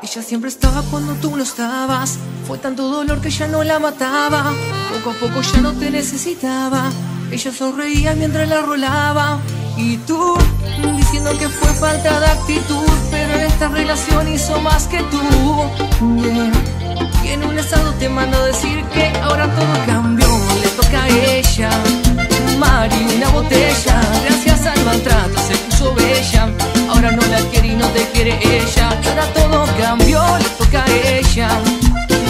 Ella siempre estaba cuando tú no estabas. Fue tanto dolor que ya no la mataba. Poco a poco ya no te necesitaba. Ella sonreía mientras la rolaba. Y tú, diciendo que fue falta de actitud. Pero esta relación hizo más que tú. Y en un estado te mando a decir que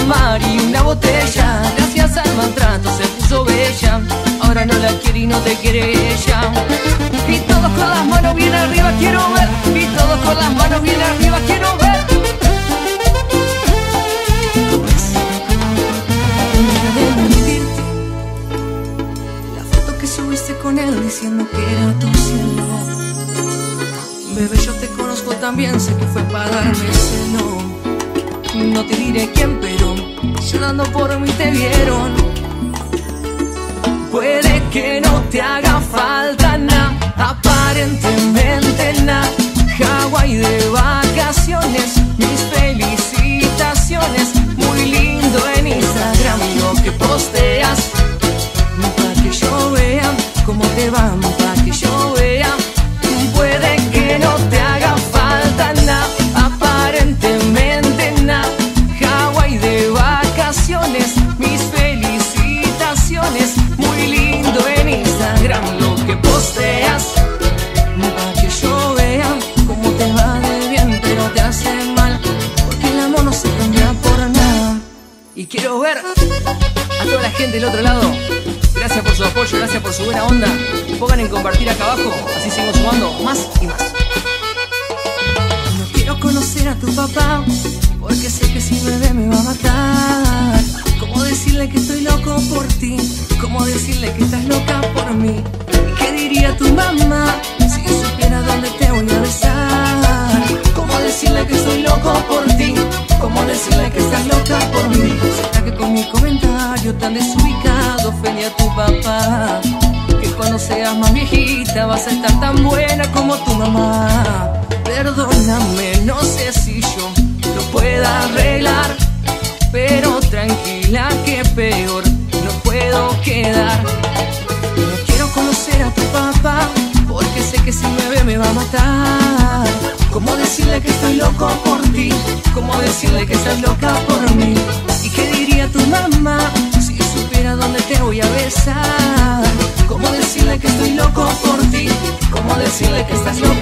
Mari, una botella. Gracias al maltrato se puso bella. Ahora no la quiere y no te quiere ella. Y todos con las manos bien arriba quiero ver. Y todos con las manos bien arriba quiero ver. La foto que subiste con él diciendo que era tu cielo. Bebé, yo te conozco también, sé que fue para darme celo. No te diré quién, pero llorando por mí te vieron. Puede que no te haga falta nada, aparentemente nada. Hawái de vacaciones, mis felicitaciones. Muy lindo en Instagram lo que posteas. Para que yo vea cómo te va, mis felicitaciones. Muy lindo en Instagram lo que posteas. Para que yo vea cómo te va de bien, pero te hace mal. Porque el amor no se cambia por nada. Y quiero ver a toda la gente del otro lado. Gracias por su apoyo, gracias por su buena onda. Pongan en compartir acá abajo, así seguimos sumando más y más. No quiero conocer a tu papá, porque sé que si bebé me va a matar. Decirle que estás loca por mí? ¿Y qué diría tu mamá si supiera dónde te voy a besar? ¿Cómo decirle que estoy loco por ti? ¿Cómo decirle que estás loca por mí? ¿Será que con mi comentario tan desubicado ofendí a tu papá? Que cuando seas más viejita vas a estar tan buena como tu mamá. Perdóname, no sé si yo lo pueda arreglar, decirle que estoy loco por ti? ¿Cómo decirle que estás loca por mí? ¿Y qué diría tu mamá si supiera dónde te voy a besar? ¿Cómo decirle que estoy loco por ti? ¿Cómo decirle que estás loca?